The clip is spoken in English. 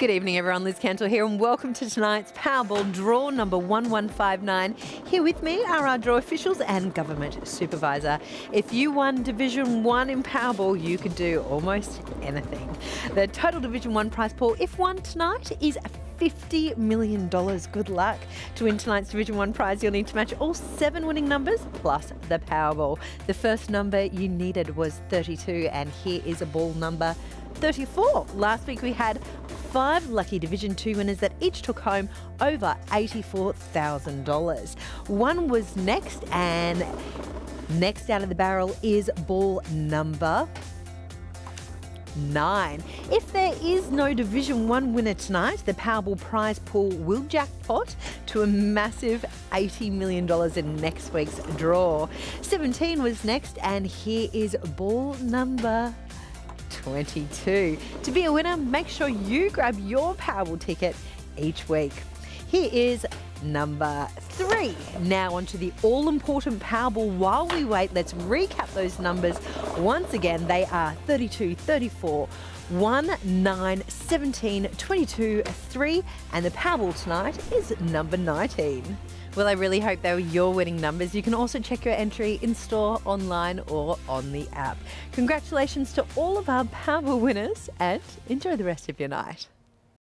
Good evening, everyone. Liz Cantor here, and welcome to tonight's Powerball draw number 1159. Here with me are our draw officials and government supervisor. If you won Division 1 in Powerball, you could do almost anything. The total Division 1 prize pool, if won tonight, is $50 million. Good luck. To win tonight's Division 1 prize, you'll need to match all seven winning numbers plus the Powerball. The first number you needed was 32, and here is a ball number 34. Last week we had five lucky Division 2 winners that each took home over $84,000. One was next, and next out of the barrel is ball number nine. If there is no Division 1 winner tonight, the Powerball prize pool will jackpot to a massive $80 million in next week's draw. 17 was next, and here is ball number 22. To be a winner, make sure you grab your Powerball ticket each week. Here is number three. Now onto the all-important Powerball. While we wait, let's recap those numbers. Once again, they are 32, 34, 1, 9, 17, 22, 3, and the Powerball tonight is number 19. Well, I really hope they were your winning numbers. You can also check your entry in store, online, or on the app. Congratulations to all of our Powerball winners and enjoy the rest of your night.